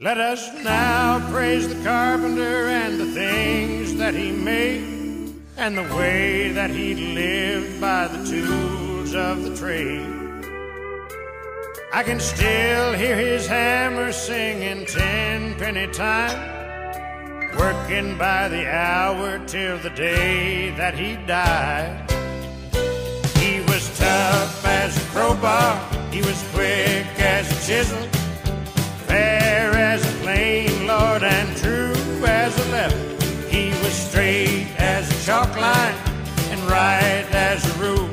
Let us now praise the carpenter and the things that he made, and the way that he lived by the tools of the trade. I can still hear his hammer singing ten penny time, working by the hour till the day that he died. He was tough chalk line and right as a rule.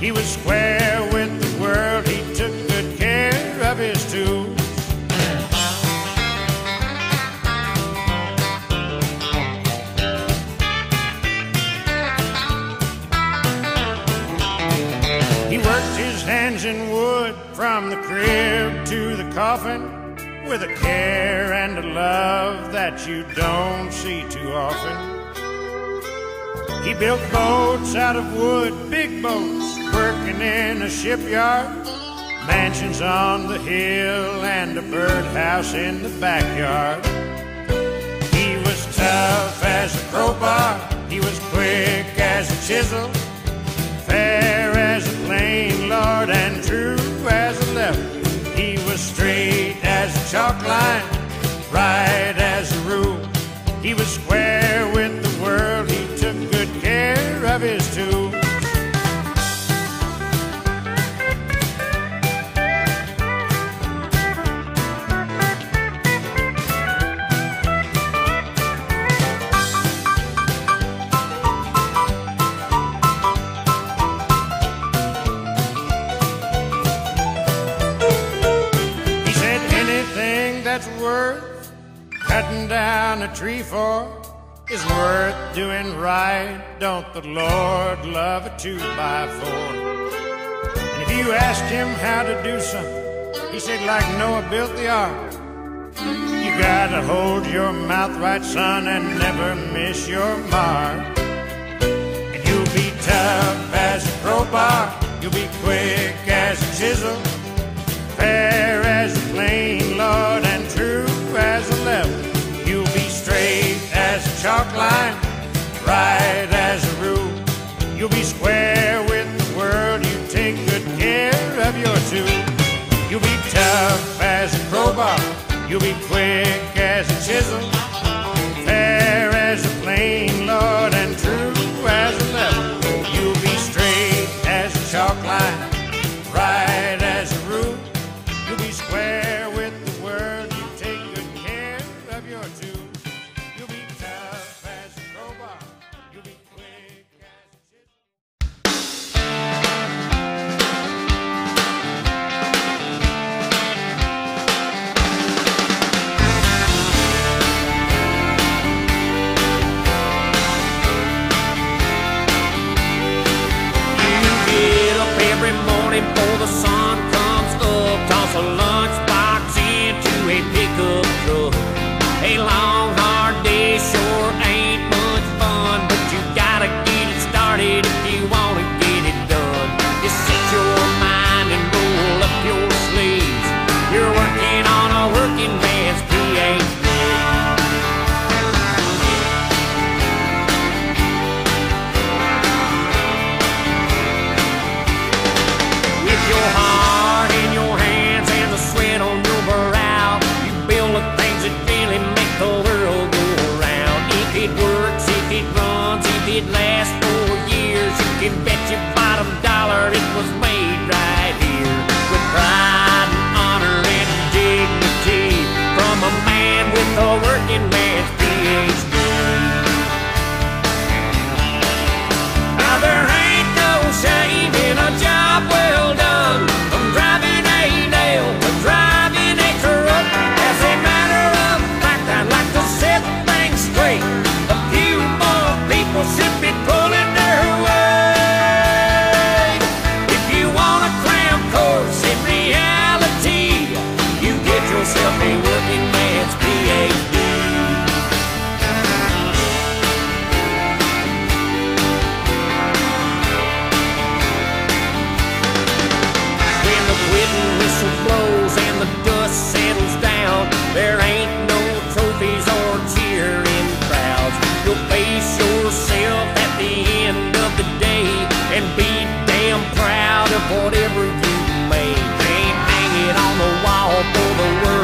He was square with the world, he took good care of his tools. He worked his hands in wood from the crib to the coffin with a care and a love that you don't see too often. He built boats out of wood, big boats, working in a shipyard, mansions on the hill, and a birdhouse in the backyard. He was tough as a crowbar, he was quick as a chisel, fair as a plane, Lord, and true as a level. He was straight that's worth cutting down a tree for is worth doing right. Don't the Lord love a two by four? And if you asked him how to do something, he said like Noah built the ark. You gotta hold your mouth right, son, and never miss your mark. And you'll be tough as a crowbar, you'll be quick as a chisel fair as a plane, chalk line, right as a rule. You'll be square with the world, you take good care of your tool. You'll be tough as a crowbar, you'll be quick as a chisel, fair as a plane, Lord, and true as a level. You'll be straight as a chalk line, right as a rule. You'll be square importa. invent yourself at the end of the day and be damn proud of whatever you made. Can't hang it on the wall for the world.